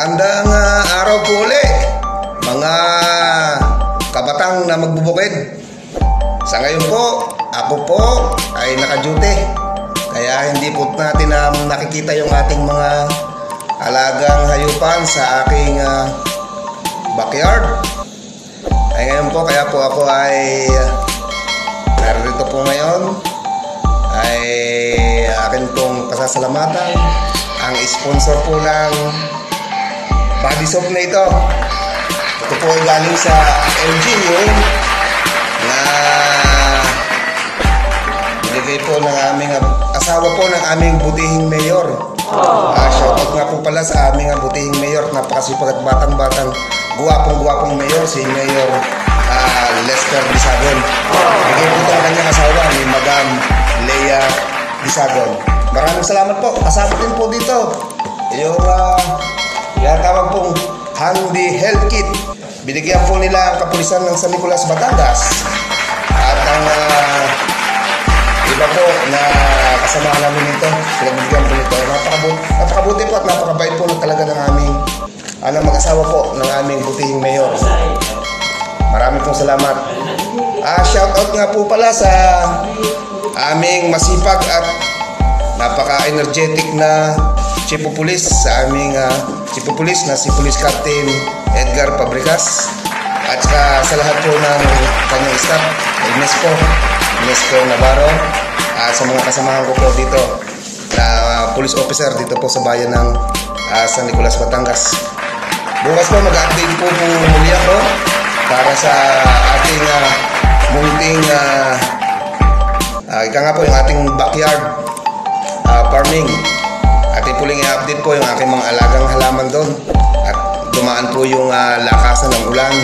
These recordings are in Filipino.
Magandang uh, araw po uli mga kabatang na magbubukid. Sa ngayon po, ako po ay naka-duty. Kaya hindi po natin um, nakikita yung ating mga alagang hayupan sa aking uh, backyard. Ay ngayon po, kaya po ako ay ah, narito po ngayon ay akin pong pasasalamatan ang sponsor po ng body soap na ito. Ito po ay galing sa LGU na binigay po ng aming asawa po ng aming butihing mayor. Uh, shoutout nga po pala sa aming butihing mayor. Napakasipag at batang-batang guwapong-guwapong mayor si Mayor uh, Lester Bisagon. Bigay po ito ang kanyang asawa ni Madam Leia Bisagon. Maraming salamat po. Kasama din po dito Handy Health Kit. Binigyan po nila ang kapulisan ng San Nicolas, Batangas. At ang uh, iba po na kasama namin nito, pinagbigyan po nito. Napakabuti, napakabuti po at napakabait po talaga ng aming ano mag-asawa po ng aming butihing mayor. Maraming pong salamat. Ah, shout out nga po pala sa aming masipag at napaka-energetic na Chief Police sa aming uh, Chief Police na si Police Captain Edgar Pabricas at saka sa lahat po ng kanyang staff Ines po Ines po Navarro at sa mga kasamahan ko po dito na uh, police officer dito po sa bayan ng uh, San Nicolas, Batangas. Bukas po mag-update po po muli ako para sa ating uh, munting uh, uh, ika nga po yung ating backyard uh, farming ating puling i-update po yung aking mga alagang halaman doon. At dumaan po yung uh, lakasan ng ulan.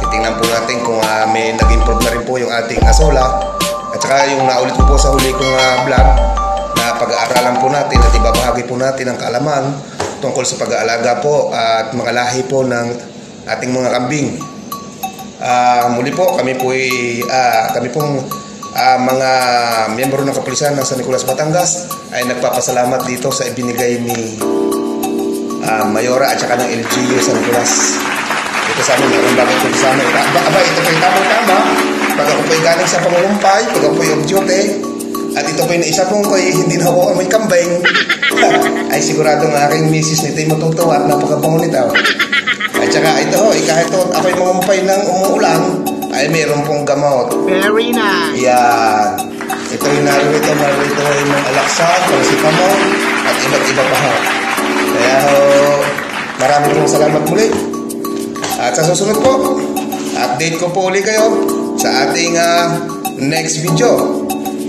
Titingnan po natin kung uh, may nag-improve na rin po yung ating asola. At saka yung naulit ko po sa huli kong uh, vlog na pag-aaralan po natin at ibabahagi po natin ang kaalaman tungkol sa pag-aalaga po at mga lahi po ng ating mga kambing. Uh, muli po kami po uh, kami pong uh, mga miyembro ng kapulisan ng San Nicolas Batangas ay nagpapasalamat dito sa ibinigay ni uh, Mayora at saka ng LGU San Nicolas. Ito sa amin, meron bakit ito sa amin. Aba, aba ito po yung tama-tama. Pag ako po'y galing sa pangulumpay, pag ako po'y off-duty, at ito po'y naisa kong ko'y hindi na ako may kambing, ay sigurado ng aking misis nito'y matutuwa at napakabango nito. At saka ito eh, kahit ako'y mangumpay ng umuulan, ay mayroon pong gamot. Very nice. Yan. Ito yung narito, narito yung mga alaksan, paracetamol, at iba't iba pa. Kaya ho, marami pong salamat muli. At sa susunod po, update ko po ulit kayo sa ating uh, next video.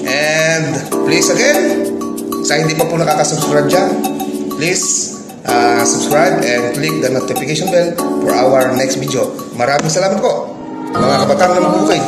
And please again, sa hindi pa po nakakasubscribe dyan, please uh, subscribe and click the notification bell for our next video. Maraming salamat po mga kabataan naman ko kayo.